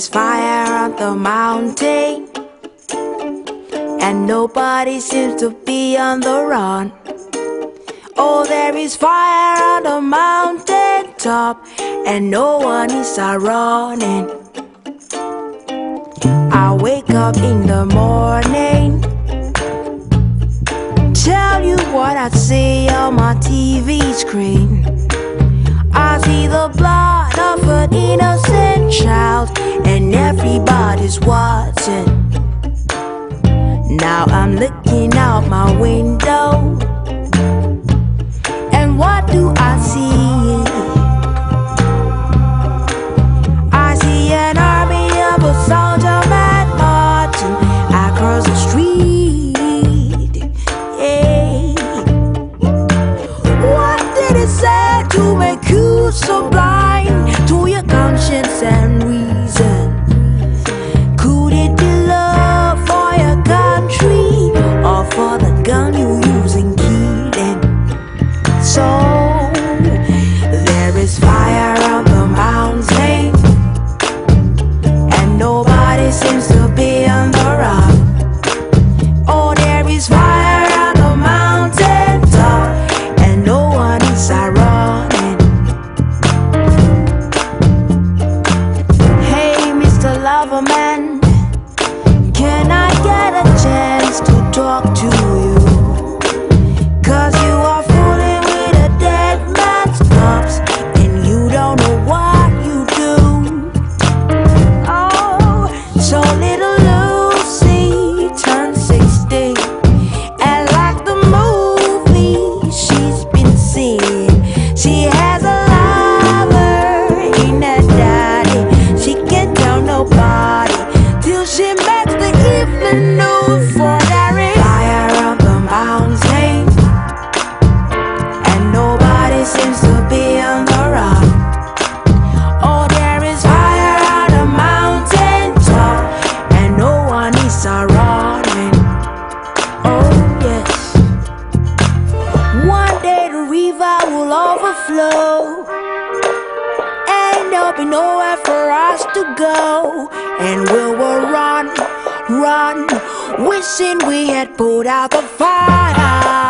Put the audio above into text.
There is fire on the mountain, and nobody seems to be on the run. Oh, there is fire on the mountain top, and no one is running. I wake up in the morning, tell you what I see on my TV screen. I see the blood everybody's watching. Now I'm looking out my window, and what do I see? I see an army of a soldier man marching across the street. Yeah. What did it say to make you so blind to your conscience and reason? So there is fire on the mountain, and nobody seems to be on the run. Oh, there is fire on the mountain top, and no one is running. Hey, Mr. Loverman, can I get a chance to talk to you? Will overflow, and there'll be nowhere for us to go, and we will run, run, wishing we had put out the fire.